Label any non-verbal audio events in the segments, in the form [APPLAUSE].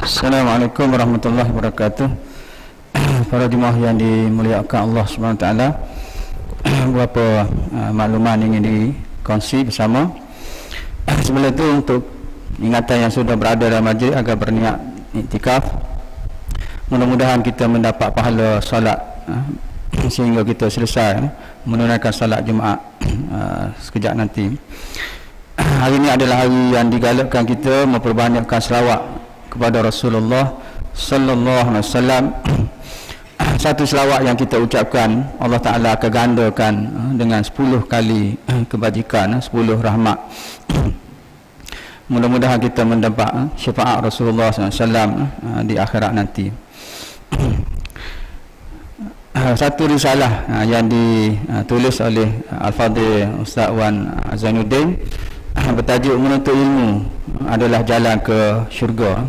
Assalamualaikum warahmatullahi wabarakatuh. [CLEARS THROAT] Para jemaah yang dimuliakan Allah SWT [CLEARS THROAT] Beberapa uh, makluman ingin dikongsi bersama. [CLEARS THROAT] Sebelum itu untuk ingatan yang sudah berada dalam majlis agar berniat iktikaf Mudah-mudahan kita mendapat pahala solat uh, Sehingga kita selesai uh, menunaikan solat Jumaat sekejap nanti. Hari ini adalah hari yang digalakkan kita memperbanyakkan selawat kepada Rasulullah sallallahu alaihi wasallam. [CLEARS THROAT] Satu selawat yang kita ucapkan Allah Taala akan gandakan eh, dengan 10 kali eh, kebajikan 10 eh, rahmat. [CLEARS THROAT] Mudah-mudahan kita mendapat syafaat Rasulullah SAW di akhirat nanti. [CLEARS THROAT] Satu risalah yang ditulis oleh Al-Fadhil Ustaz Wan Zainuddin bertajuk menuntut ilmu adalah jalan ke syurga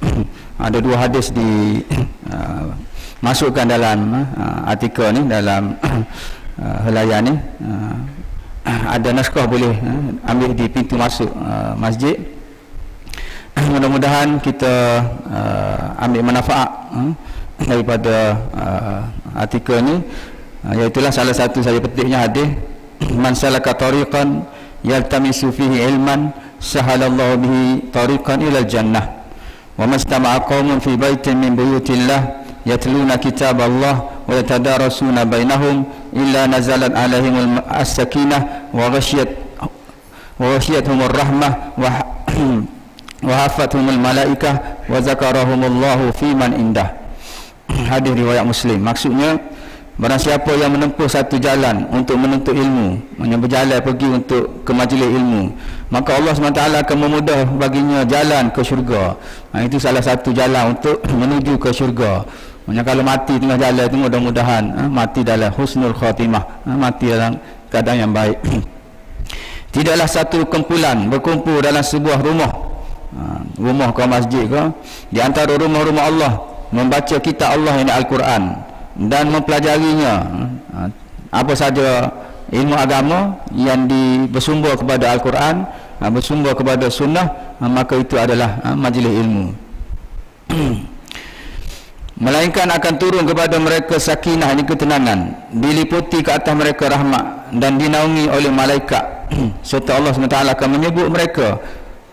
[COUGHS] ada dua hadis di [COUGHS] uh, masukkan dalam uh, artikel ni dalam [COUGHS] uh, helayan ni. Uh, ada naskah boleh uh, ambil di pintu masuk uh, masjid. Mudah-mudahan kita uh, ambil manfaat uh, daripada uh, artikel ni. Uh, iaitulah salah satu saya petiknya hadis man salaka tariqan yaltamisu fihi ilman sahalallahu bihi tariqan ila jannah yatluna kitab Allah wa yatadarasuna bainahum illa nazalat alaihim as-sakinah wa ghashiyat wa ghashiyatuhum ar-rahmah wa wa hafathum al-malaikah wa zakarahum Allah fi man indah hadis riwayat muslim maksudnya Barang siapa yang menempuh satu jalan untuk menuntut ilmu Yang berjalan pergi untuk ke majlis ilmu Maka Allah SWT akan memudah baginya jalan ke syurga. Nah, Itu salah satu jalan untuk [CLEARS THROAT] menuju ke syurga. Maksudnya kalau mati tengah jalan itu mudah-mudahan ha, Mati dalam husnul khatimah ha, Mati dalam keadaan yang baik. [CLEARS THROAT] Tidaklah satu kumpulan berkumpul dalam sebuah rumah. Ha, Rumah ke masjid ke. Di antara rumah-rumah Allah Membaca kitab Allah ini Al-Quran dan mempelajarinya. Ha, apa saja ilmu agama yang di, bersumber kepada Al-Quran ha, bersumber kepada sunnah ha, maka itu adalah majlis ilmu. [CLEARS THROAT] Melainkan akan turun kepada mereka sakinah ini ketenangan diliputi ke atas mereka rahmat dan dinaungi oleh malaikat. [CLEARS THROAT] Serta Allah SWT akan menyebut mereka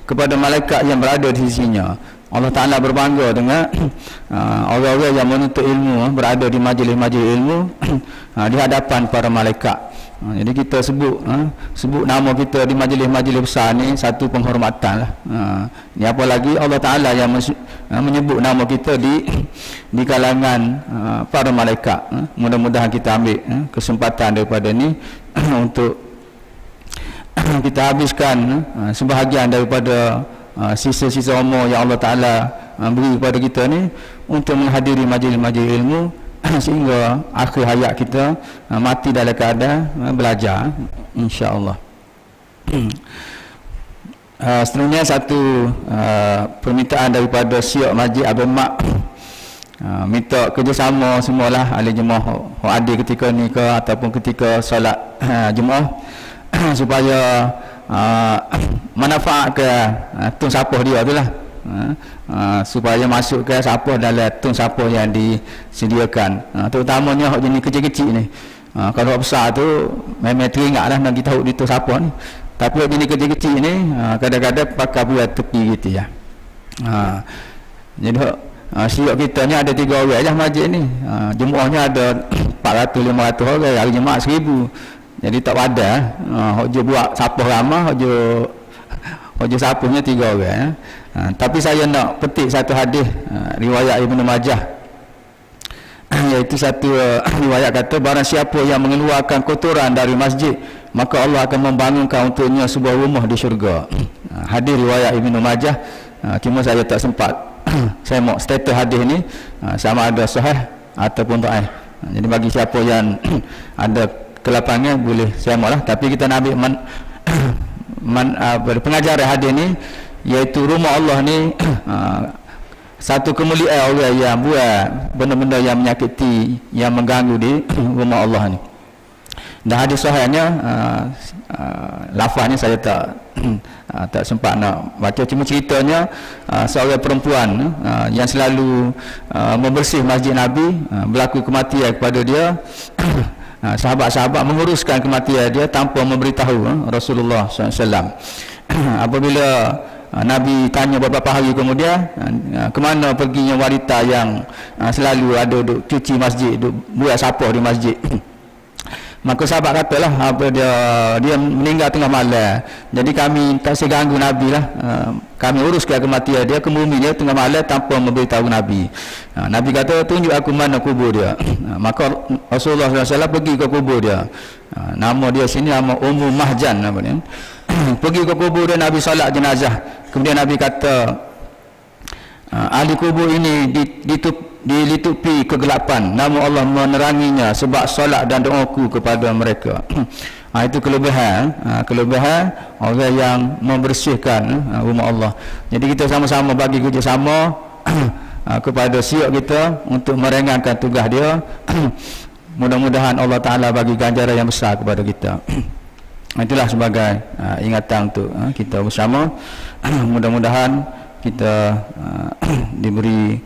kepada malaikat yang berada di sisinya Allah Ta'ala berbangga dengan [CLEARS THROAT] uh, orang-orang yang menuntut ilmu uh, berada di majlis-majlis ilmu [CLEARS THROAT] uh, di hadapan para malaikat. Uh, jadi kita sebut uh, sebut nama kita di majlis-majlis besar ni satu penghormatan lah. Uh, ni apa lagi? Allah Ta'ala yang uh, menyebut nama kita di [CLEARS THROAT] di kalangan uh, para malaikat. Uh, mudah-mudahan kita ambil uh, kesempatan daripada ni untuk kita habiskan uh, sebahagian daripada sisa-sisa umur yang Allah Ta'ala uh, beri kepada kita ni untuk menghadiri majlis-majlis ilmu [COUGHS] sehingga akhir hayat kita uh, mati dalam keadaan belajar insya-Allah. [COUGHS] uh, seterusnya satu uh, permintaan daripada Syekh Majid Abdul Mak uh, [COUGHS] minta kerjasama semualah ahli jemaah yang ada ketika ni ke ataupun ketika solat uh, jemaah supaya uh, [COUGHS] manfaat ke uh, tun sapah dia tu lah. Uh, uh, supaya masuk ke sapah dalam tun sapah yang disediakan. Uh, terutamanya hak jenis kecil-kecil ni. Uh, kalau besar tu memang teringat lah nak kita tahu di tun sapah ni. Tapi hak jenis kecil-kecil ni kadang-kadang pakai buat tepi gitu ya. Uh, jadi hak uh, kita ni ada tiga orang je majlis ni. Uh, jemaahnya ada [COUGHS] 400-500 orang. Hari jemaah 1000 jadi tak ada ha, hok je buat siapa ramah hok je sapunya tiga orang ya. ha, tapi saya nak petik satu hadis ha, riwayat Ibnu Majah. [COUGHS] Iaitu satu uh, [COUGHS] riwayat kata barang siapa yang mengeluarkan kotoran dari masjid maka Allah akan membangunkan untuknya sebuah rumah di syurga. Ha, [COUGHS] hadis riwayat Ibnu Majah. Ha, cuma saya tak sempat saya mau status hadis ni ha, sama ada sahih ataupun tak ha, jadi bagi siapa yang ada kelapangan boleh sama lah. Tapi kita nak ambil man, [COUGHS] man, uh, pengajaran hadir ni iaitu rumah Allah ni uh, [COUGHS] satu kemuliaan orang yang buat benda-benda yang menyakiti yang mengganggu di [COUGHS] rumah Allah ni. Dan hadis sahihnya uh, uh, lafaznya saya tak uh, tak sempat nak baca. Cuma ceritanya uh, seorang perempuan uh, yang selalu uh, membersih masjid Nabi uh, berlaku kematian kepada dia sahabat-sahabat menguruskan kematian dia tanpa memberitahu uh, Rasulullah SAW [CLEARS THROAT] apabila uh, Nabi tanya beberapa hari kemudian ke mana perginya wanita yang selalu ada duk cuci masjid duk buat sapah di masjid [CLEARS THROAT] maka sahabat katalah apa dia dia meninggal tengah malam. Jadi kami tak seganggu Nabi lah. Uh, kami uruskan kematian dia ke bumi dia tengah malam tanpa memberitahu Nabi. Uh, Nabi kata tunjuk aku mana kubur dia. Uh, maka Rasulullah SAW pergi ke kubur dia. Nama dia sini nama Ummu Mahjan apa ni [COUGHS] pergi ke kubur dia Nabi salat jenazah. Kemudian Nabi kata ahli kubur ini ditutup dilitupi kegelapan. Nama Allah meneranginya sebab solat dan doaku kepada mereka. [CLEARS THROAT] Ha, itu kelebihan. Ha, kelebihan orang yang membersihkan ha, rumah Allah. Jadi kita sama-sama bagi kerjasama [CLEARS THROAT] ha, kepada siap kita untuk meringankan tugas dia. [CLEARS THROAT] Mudah-mudahan Allah Ta'ala bagi ganjaran yang besar kepada kita. Itulah sebagai ha, ingatan untuk ha, kita bersama. Mudah-mudahan kita ha, diberi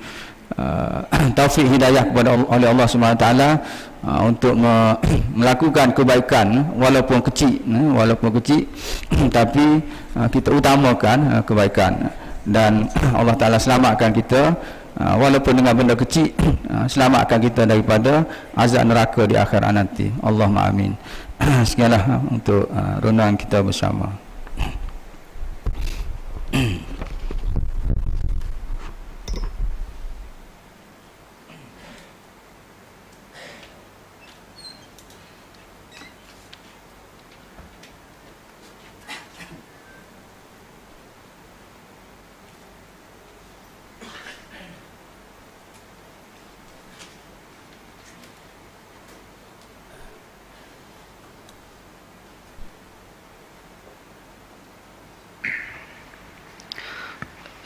uh, [CLEARS THROAT] taufik hidayah kepada oleh Allah Subhanahu taala uh, untuk me [CLEARS THROAT] melakukan kebaikan walaupun kecil uh, walaupun kecil [CLEARS THROAT] tapi uh, kita utamakan uh, kebaikan. Dan Allah taala selamatkan kita uh, walaupun dengan benda kecil uh, selamatkan kita daripada azab neraka di akhirat nanti. Allahumma amin. Sekianlah uh, untuk uh, renungan kita bersama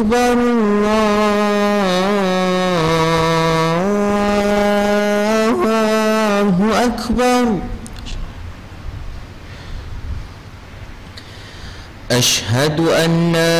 أكبر الله أكبر. أشهد أن لا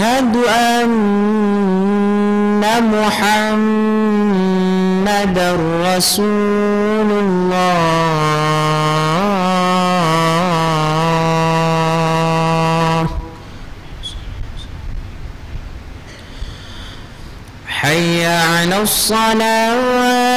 أشهد أن محمد رسول الله. حي على الصلاة.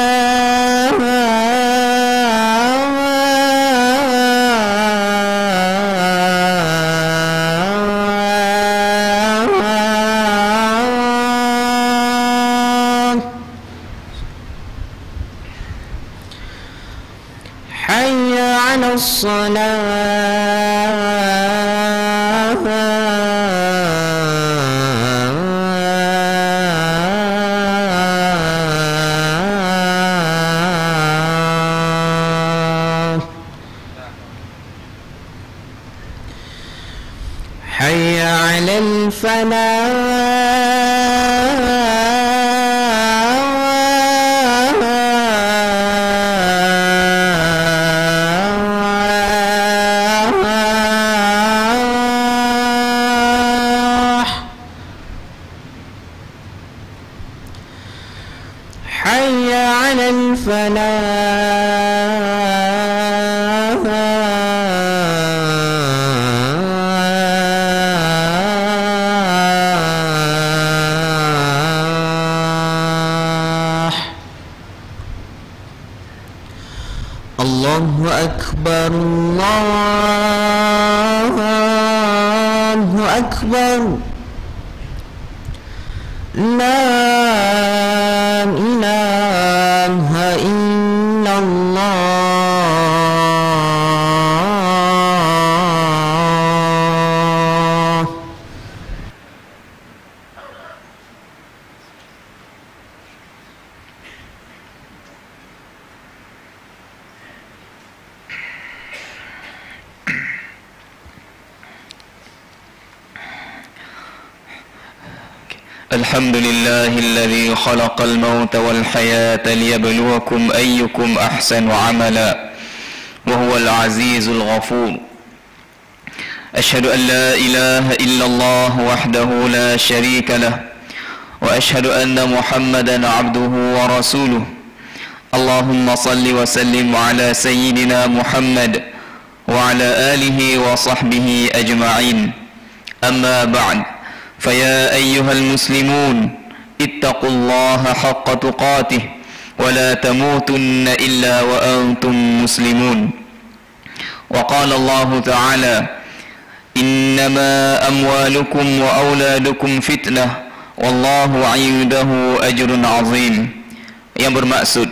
الحمد لله الذي خلق الموت والحياة ليبلوكم أيكم أحسن عملا وهو العزيز الغفور. أشهد أن لا إله إلا الله وحده لا شريك له وأشهد أن محمدا عبده ورسوله. اللهم صل وسلم على سيدنا محمد وعلى آله وصحبه أجمعين. أما بعد فيا أيها المسلمون اتقوا الله حق تقاته ولا تموتن إلا وأنتم مسلمون وقال الله تعالى إنما أموالكم وأولادكم فتنة والله عنده أجر عظيم yang bermaksud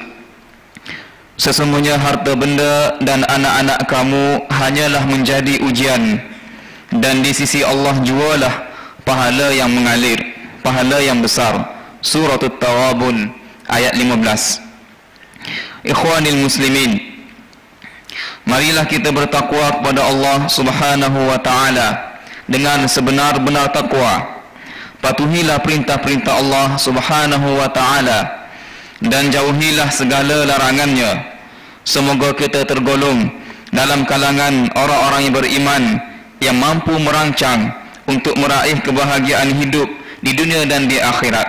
Sesungguhnya harta benda dan anak-anak kamu hanyalah menjadi ujian dan di sisi Allah jualah pahala yang mengalir, pahala yang besar. Surah At-Tawabun ayat 15. Ikhwanil muslimin, marilah kita bertakwa kepada Allah Subhanahu wa taala dengan sebenar-benar takwa. Patuhilah perintah-perintah Allah Subhanahu wa taala dan jauhilah segala larangannya. Semoga kita tergolong dalam kalangan orang-orang yang beriman yang mampu merancang untuk meraih kebahagiaan hidup di dunia dan di akhirat.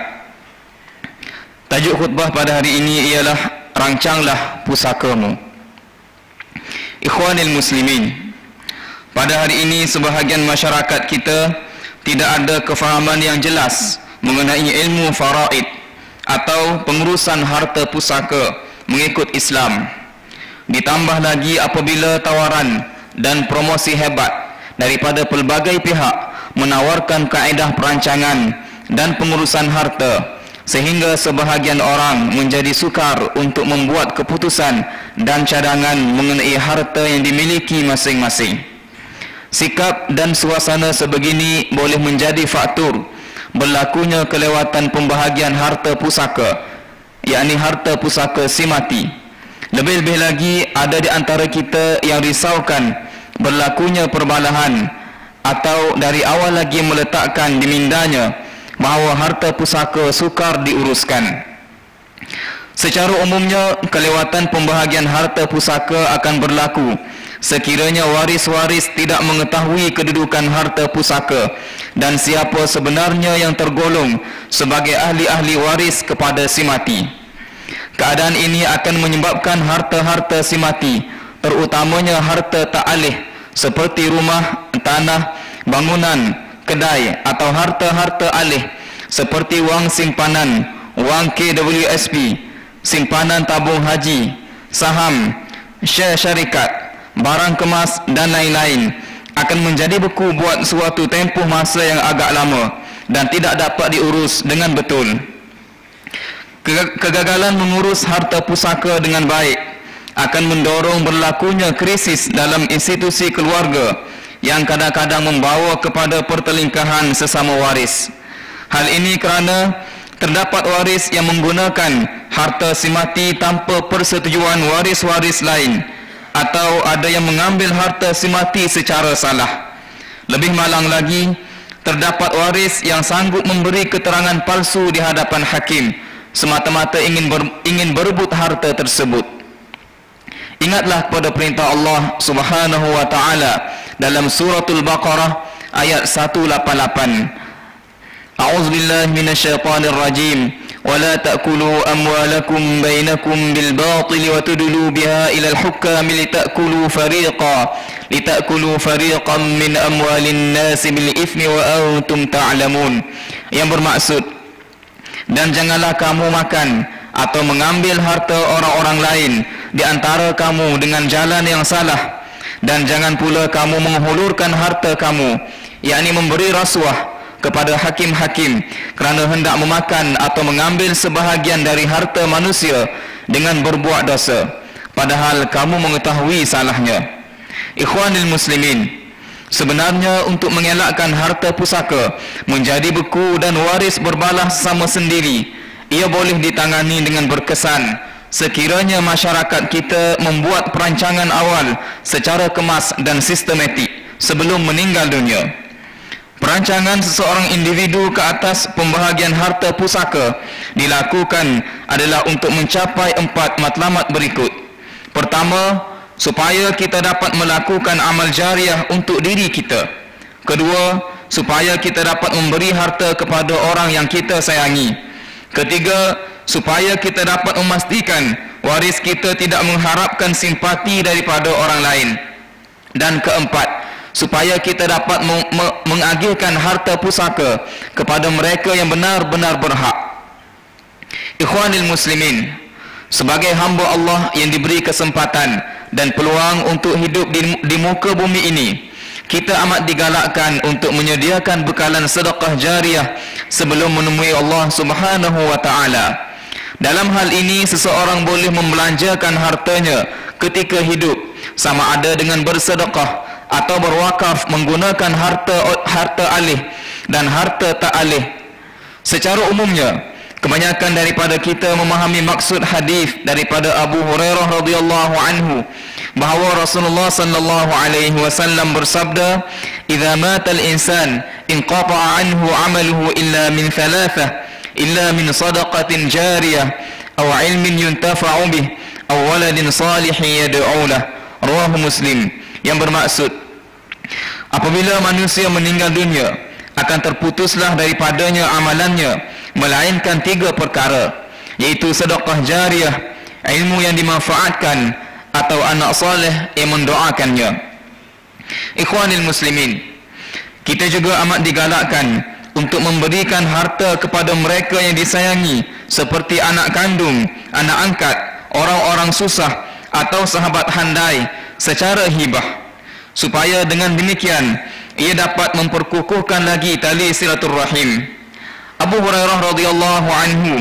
Tajuk khutbah pada hari ini ialah rancanglah pusakamu. Ikhwanil muslimin. Pada hari ini sebahagian masyarakat kita tidak ada kefahaman yang jelas mengenai ilmu faraid atau pengurusan harta pusaka mengikut Islam. Ditambah lagi apabila tawaran dan promosi hebat daripada pelbagai pihak menawarkan kaedah perancangan dan pengurusan harta sehingga sebahagian orang menjadi sukar untuk membuat keputusan dan cadangan mengenai harta yang dimiliki masing-masing. Sikap dan suasana sebegini boleh menjadi faktor berlakunya kelewatan pembahagian harta pusaka yakni harta pusaka si mati. Lebih-lebih lagi ada di antara kita yang risaukan berlakunya perbalahan atau dari awal lagi meletakkan di mindanya bahawa harta pusaka sukar diuruskan. Secara umumnya, kelewatan pembahagian harta pusaka akan berlaku sekiranya waris-waris tidak mengetahui kedudukan harta pusaka dan siapa sebenarnya yang tergolong sebagai ahli-ahli waris kepada si mati. Keadaan ini akan menyebabkan harta-harta si mati, terutamanya harta tak alih seperti rumah, tanah, bangunan, kedai atau harta-harta alih seperti wang simpanan, wang KWSP, simpanan tabung haji, saham, share syarikat, barang kemas dan lain-lain akan menjadi beku buat suatu tempoh masa yang agak lama dan tidak dapat diurus dengan betul. Kegagalan mengurus harta pusaka dengan baik akan mendorong berlakunya krisis dalam institusi keluarga yang kadang-kadang membawa kepada pertelingkahan sesama waris. Hal ini kerana terdapat waris yang menggunakan harta si mati tanpa persetujuan waris-waris lain atau ada yang mengambil harta si mati secara salah. Lebih malang lagi, terdapat waris yang sanggup memberi keterangan palsu di hadapan hakim semata-mata ingin ber, ingin berebut harta tersebut. Ingatlah kepada perintah Allah Subhanahu wa taala dalam suratul Baqarah ayat 188. A'udzu billahi minasyaitonir rajim. ولا تأكلوا أموالكم بينكم بالباطل وتدلوا بها إلى الحكام لتأكلوا فريقا لتأكلوا فريقا من أموال الناس بالإثم وأنتم تعلمون yang bermaksud dan janganlah kamu makan atau mengambil harta orang-orang lain di antara kamu dengan jalan yang salah. Dan jangan pula kamu menghulurkan harta kamu yakni memberi rasuah kepada hakim-hakim kerana hendak memakan atau mengambil sebahagian dari harta manusia dengan berbuat dosa. Padahal kamu mengetahui salahnya. Ikhwanil muslimin sebenarnya untuk mengelakkan harta pusaka menjadi beku dan waris berbalah sama sendiri ia boleh ditangani dengan berkesan sekiranya masyarakat kita membuat perancangan awal secara kemas dan sistematik sebelum meninggal dunia Perancangan seseorang individu ke atas pembahagian harta pusaka dilakukan adalah untuk mencapai empat matlamat berikut. Pertama, supaya kita dapat melakukan amal jariah untuk diri kita. Kedua, supaya kita dapat memberi harta kepada orang yang kita sayangi. Ketiga, supaya kita dapat memastikan waris kita tidak mengharapkan simpati daripada orang lain. Dan keempat, supaya kita dapat mengagihkan harta pusaka kepada mereka yang benar-benar berhak. Ikhwanil muslimin, sebagai hamba Allah yang diberi kesempatan dan peluang untuk hidup di, di muka bumi ini, kita amat digalakkan untuk menyediakan bekalan sedekah jariah sebelum menemui Allah Subhanahu wa taala. Dalam hal ini seseorang boleh membelanjakan hartanya ketika hidup sama ada dengan bersedekah atau berwakaf menggunakan harta harta alih dan harta tak alih. Secara umumnya, kebanyakan daripada kita memahami maksud hadis daripada Abu Hurairah radhiyallahu anhu bahawa Rasulullah sallallahu alaihi wasallam bersabda, "Idza mata al-insan inqata'a anhu 'amaluhu illa min thalathah, illa min sadaqatin jariyah aw 'ilmin yuntafa'u bih aw waladin salihin yad'u lahu." Rawahu Muslim yang bermaksud apabila manusia meninggal dunia akan terputuslah daripadanya amalannya melainkan tiga perkara yaitu sedekah jariah ilmu yang dimanfaatkan atau anak soleh yang mendoakannya. Ikhwanil muslimin kita juga amat digalakkan untuk memberikan harta kepada mereka yang disayangi seperti anak kandung, anak angkat, orang-orang susah atau sahabat handai secara hibah. Supaya dengan demikian ia dapat memperkukuhkan lagi tali silaturrahim Abu Hurairah radhiyallahu anhu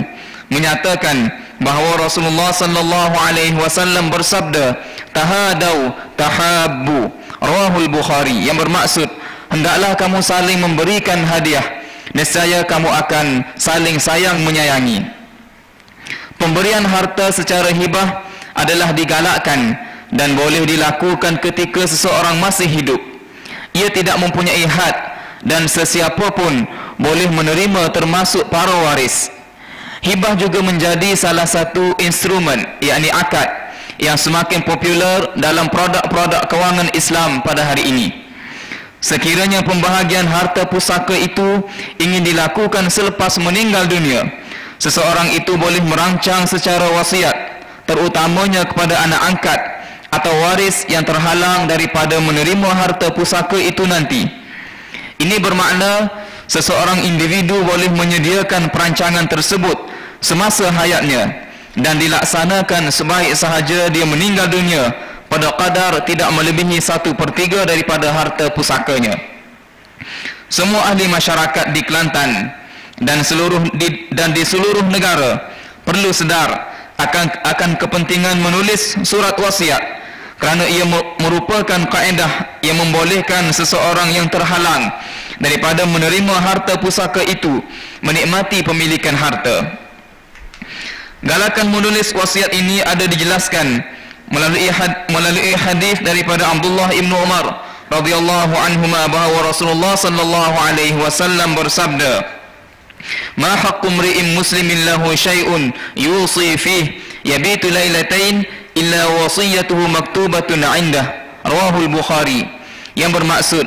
menyatakan bahawa Rasulullah sallallahu alaihi wasallam bersabda tahadau tahabbu rawahul bukhari yang bermaksud hendaklah kamu saling memberikan hadiah nescaya kamu akan saling sayang menyayangi pemberian harta secara hibah adalah digalakkan dan boleh dilakukan ketika seseorang masih hidup. Ia tidak mempunyai had dan sesiapa pun boleh menerima termasuk para waris. Hibah juga menjadi salah satu instrumen yakni akad yang semakin popular dalam produk-produk kewangan Islam pada hari ini. Sekiranya pembahagian harta pusaka itu ingin dilakukan selepas meninggal dunia, seseorang itu boleh merancang secara wasiat terutamanya kepada anak angkat atau waris yang terhalang daripada menerima harta pusaka itu nanti. Ini bermakna seseorang individu boleh menyediakan perancangan tersebut semasa hayatnya dan dilaksanakan sebaik sahaja dia meninggal dunia pada kadar tidak melebihi satu per tiga daripada harta pusakanya. Semua ahli masyarakat di Kelantan dan seluruh di, dan di seluruh negara perlu sedar akan akan kepentingan menulis surat wasiat kerana ia merupakan kaedah yang membolehkan seseorang yang terhalang daripada menerima harta pusaka itu menikmati pemilikan harta. Galakan menulis wasiat ini ada dijelaskan melalui had, melalui hadis daripada Abdullah ibnu Umar radhiyallahu anhuma bahawa Rasulullah sallallahu alaihi wasallam bersabda Ma haqqu mri'in muslimin lahu syai'un yusi fih yabitu lailatain illa wasiyatuhu maktubatun 'indah. Rawahul bukhari. Yang bermaksud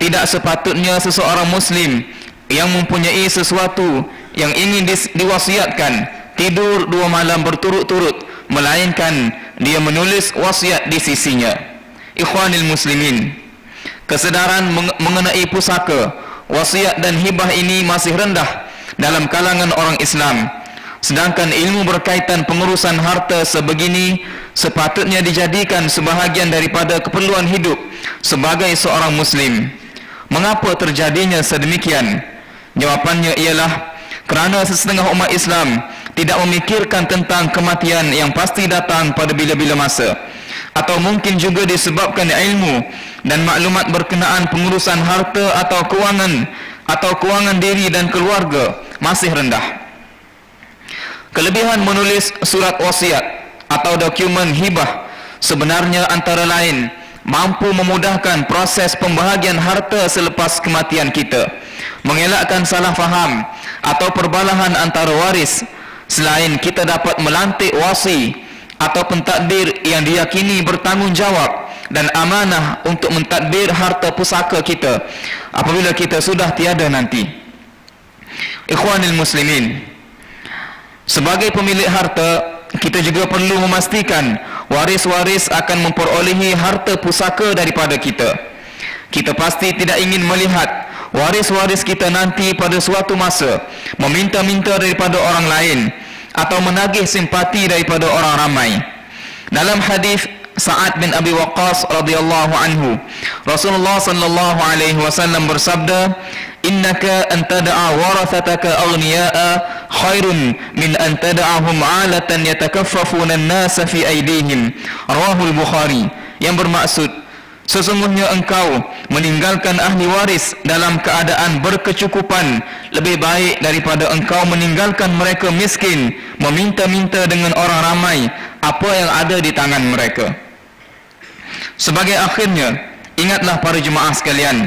tidak sepatutnya seseorang muslim yang mempunyai sesuatu yang ingin diwasiatkan tidur dua malam berturut-turut melainkan dia menulis wasiat di sisinya. Ikhwanil muslimin kesedaran mengenai pusaka wasiat dan hibah ini masih rendah dalam kalangan orang Islam. Sedangkan ilmu berkaitan pengurusan harta sebegini sepatutnya dijadikan sebahagian daripada keperluan hidup sebagai seorang muslim. Mengapa terjadinya sedemikian? Jawapannya ialah kerana sesetengah umat Islam tidak memikirkan tentang kematian yang pasti datang pada bila-bila masa atau mungkin juga disebabkan ilmu dan maklumat berkenaan pengurusan harta atau kewangan atau kewangan diri dan keluarga masih rendah. Kelebihan menulis surat wasiat atau dokumen hibah sebenarnya antara lain mampu memudahkan proses pembahagian harta selepas kematian kita, mengelakkan salah faham atau perbalahan antara waris selain kita dapat melantik wasi atau pentadbir yang diyakini bertanggungjawab dan amanah untuk mentadbir harta pusaka kita apabila kita sudah tiada nanti. Ikhwanil muslimin Sebagai pemilik harta Kita juga perlu memastikan Waris-waris akan memperolehi harta pusaka daripada kita Kita pasti tidak ingin melihat Waris-waris kita nanti pada suatu masa Meminta-minta daripada orang lain Atau menagih simpati daripada orang ramai. Dalam hadis Sa'ad bin Abi Waqqas radhiyallahu anhu Rasulullah sallallahu alaihi wasallam bersabda innaka an tad'a warathataka aghniya'a khairun min an tad'ahum 'alatan yatakaffafuna an-nas fi aydihim. Rawahu al-bukhari yang bermaksud sesungguhnya engkau meninggalkan ahli waris dalam keadaan berkecukupan. Lebih baik daripada engkau meninggalkan mereka miskin meminta-minta dengan orang ramai apa yang ada di tangan mereka. Sebagai akhirnya, ingatlah para jemaah sekalian,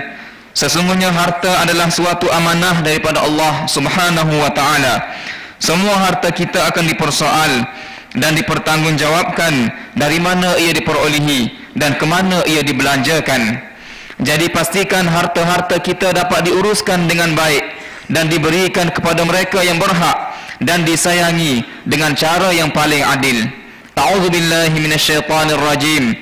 sesungguhnya harta adalah suatu amanah daripada Allah Subhanahu wa taala. Semua harta kita akan dipersoal dan dipertanggungjawabkan dari mana ia diperolehi dan ke mana ia dibelanjakan. Jadi pastikan harta-harta kita dapat diuruskan dengan baik dan diberikan kepada mereka yang berhak dan disayangi dengan cara yang paling adil. A'udzu billahi minasyaitonir rajim.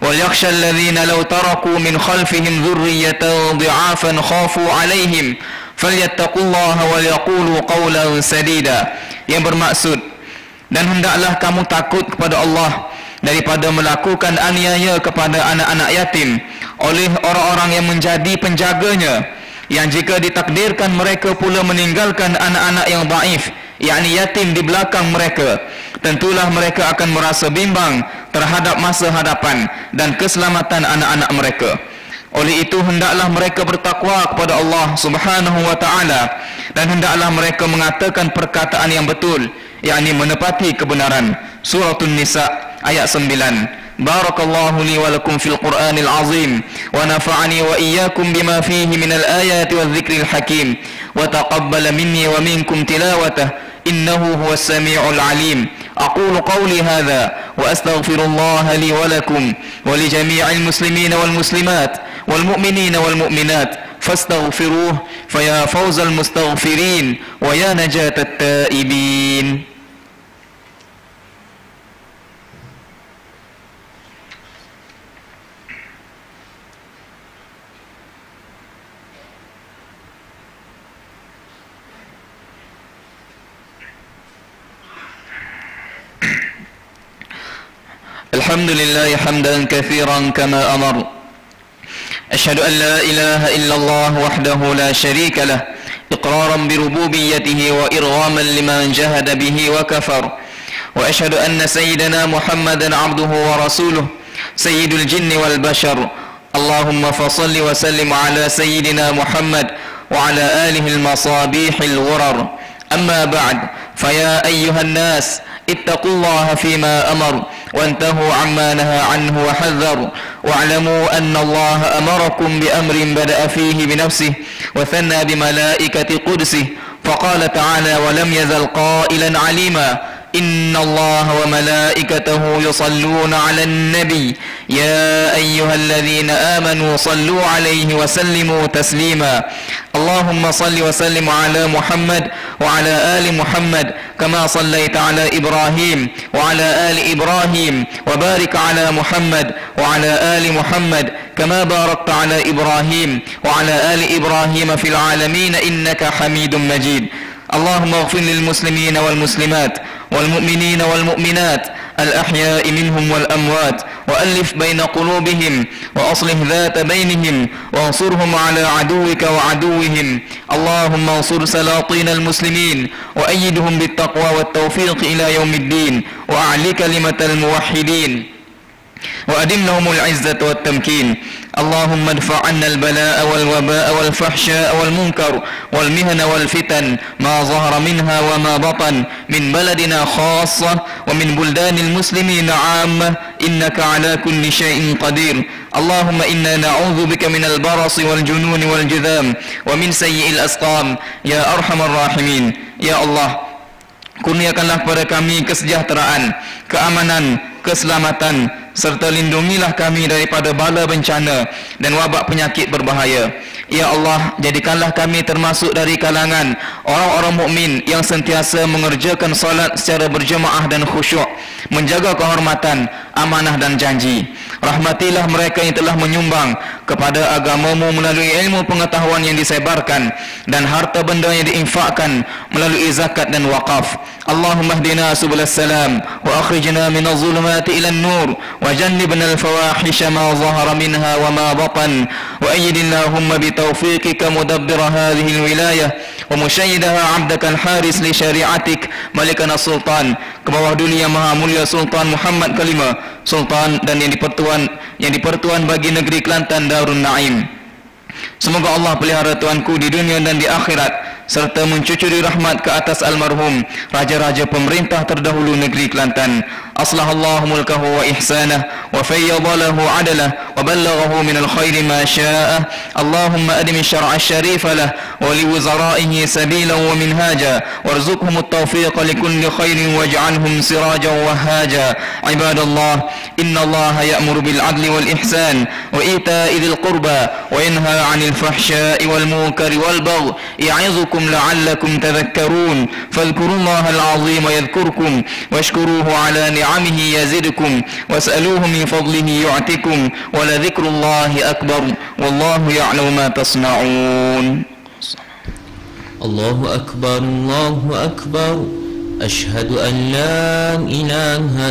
Wal yakhshal ladzina law taraku min khalfihim dhurriyyatan dha'afan khafu 'alaihim falyattaqullaha wal yaqulu qawlan sadida. Yang bermaksud dan hendaklah kamu takut kepada Allah daripada melakukan aniaya kepada anak-anak yatim oleh orang-orang yang menjadi penjaganya yang jika ditakdirkan mereka pula meninggalkan anak-anak yang daif yakni yatim di belakang mereka tentulah mereka akan merasa bimbang terhadap masa hadapan dan keselamatan anak-anak mereka. Oleh itu hendaklah mereka bertakwa kepada Allah Subhanahu wa taala dan hendaklah mereka mengatakan perkataan yang betul yakni menepati kebenaran. Surah An-Nisa ayat 9. Barakallahu li wa lakum fil Qur'anil azim wa nafa'ani wa iyyakum bima fihi min al-ayati wadh-dhikril hakim wa taqabbala minni wa minkum tilawatahu innahu huwas samiul alim. أقول قولي هذا وأستغفر الله لي ولكم ولجميع المسلمين والمسلمات والمؤمنين والمؤمنات فاستغفروه فيا فوز المستغفرين ويا نجاة التائبين الحمد لله حمدا كثيرا كما أمر. أشهد أن لا إله إلا الله وحده لا شريك له إقرارا بربوبيته وإرغاما لمن جهد به وكفر. وأشهد أن سيدنا محمدا عبده ورسوله سيد الجن والبشر. اللهم فصل وسلم على سيدنا محمد وعلى آله المصابيح الغرر. أما بعد فيا أيها الناس اتقوا الله فيما أمر. وانتهوا عما نهى عنه وحذر. واعلموا أن الله أمركم بأمر بدأ فيه بنفسه وثنى بملائكة قدسه. فقال تعالى ولم يزل قائلا عليما إن الله وملائكته يصلون على النبي. يا أيها الذين آمنوا صلوا عليه وسلموا تسليما. اللهم صل وسلم على محمد وعلى آل محمد كما صليت على إبراهيم وعلى آل إبراهيم وبارك على محمد وعلى آل محمد كما باركت على إبراهيم وعلى آل إبراهيم في العالمين إنك حميد مجيد. اللهم اغفر للمسلمين والمسلمات. والمؤمنين والمؤمنات الأحياء منهم والأموات وألف بين قلوبهم وأصلح ذات بينهم وانصرهم على عدوك وعدوهم. اللهم انصر سلاطين المسلمين وأيدهم بالتقوى والتوفيق إلى يوم الدين وأعل كلمة الموحدين. وأدم لهم العزة والتمكين اللهم ادفع عنا البلاء والوباء والفحشاء والمنكر والمهن والفتن ما ظهر منها وما بطن من بلدنا خاصة ومن بلدان المسلمين عامة إنك على كل شيء قدير اللهم إنا نعوذ بك من البرص والجنون والجذام ومن سيء الأسقام يا أرحم الراحمين يا الله kurniakanlah kepada kami kesejahteraan, keamanan, keselamatan serta lindungilah kami daripada bala bencana dan wabak penyakit berbahaya. Ya Allah, jadikanlah kami termasuk dari kalangan orang-orang mukmin yang sentiasa mengerjakan salat secara berjemaah dan khusyuk, menjaga kehormatan, amanah dan janji. Rahmatilah mereka yang telah menyumbang kepada agamamu melalui ilmu pengetahuan yang disebarkan dan harta benda yang diinfakkan melalui zakat dan wakaf. Allahumma hdina subul salam wa akhrijna min az-zulumati ila an-nur wa jannibna al-fawahisha ma zahara minha wa ma batan wa ayyid Allahumma bi tawfiqika mudabbir hadhihi al-wilayah wa mushayyidaha 'abdaka al-haris li syari'atik malikana sultan ke bawah dunia maha mulia sultan Muhammad Kalima sultan dan yang dipertuan yang dipertuan bagi negeri Kelantan Darun Naim. Semoga Allah pelihara tuanku di dunia dan di akhirat serta mencucuri rahmat ke atas almarhum raja-raja pemerintah terdahulu negeri Kelantan أصلح الله ملكه وإحسانه وفيض له عدله وبلغه من الخير ما شاء اللهم أدم الشرع الشريف له ولوزرائه سبيلا ومنهاجا وارزقهم التوفيق لكل خير واجعلهم سراجا وهاجا عباد الله إن الله يأمر بالعدل والإحسان وإيتاء ذي القربى وينهى عن الفحشاء والمنكر والبغي يعظكم لعلكم تذكرون. فاذكروا الله العظيم يذكركم واشكروه على نعمه نعمه يزدكم واسألوه من فضله يعتكم ولذكر الله أكبر والله يعلم ما تصنعون. الله أكبر الله أكبر. أشهد أن لا إله إلا